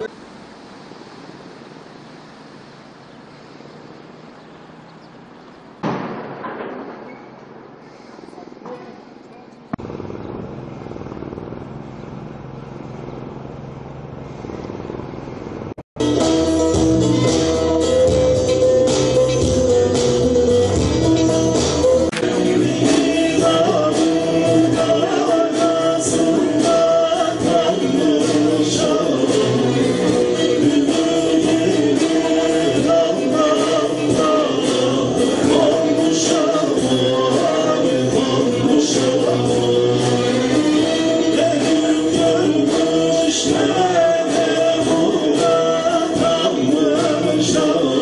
you. show.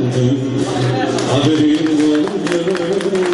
oldu, haberim oldu.